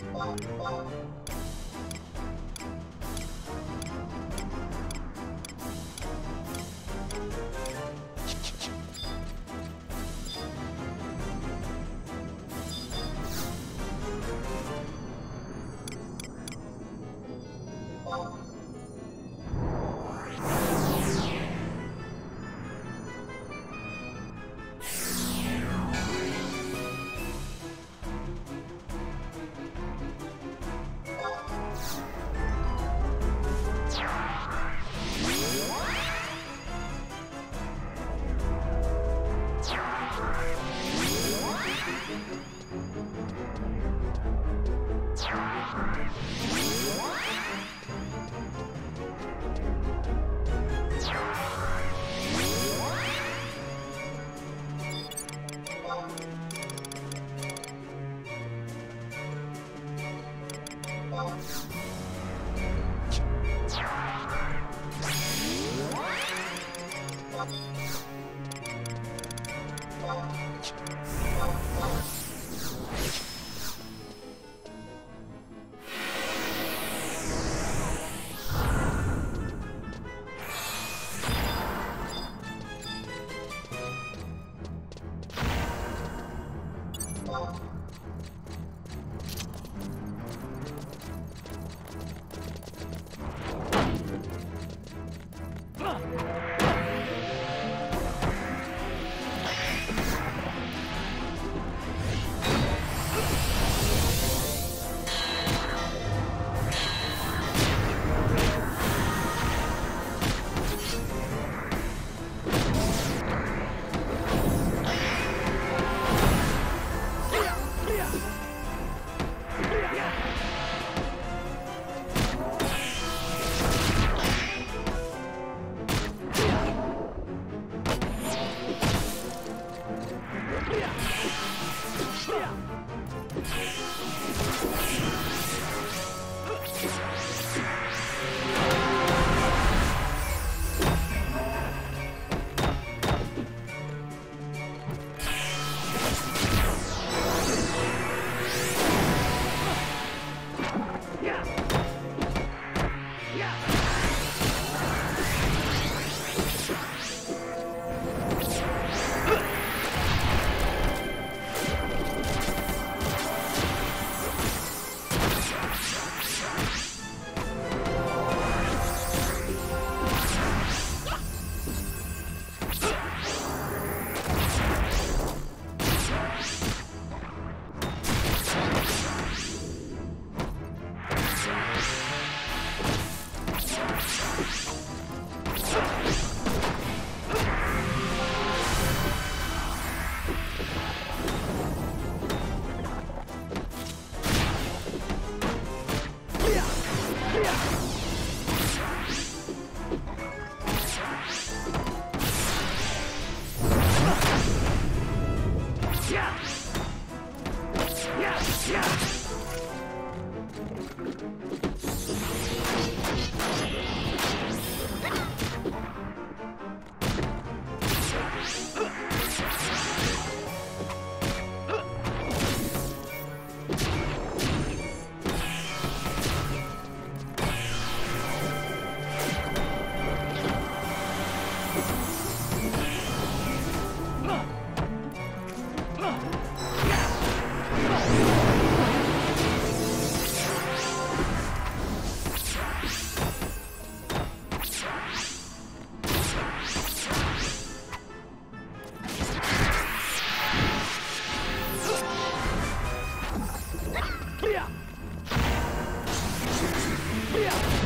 Bye. Yeah. Yeah.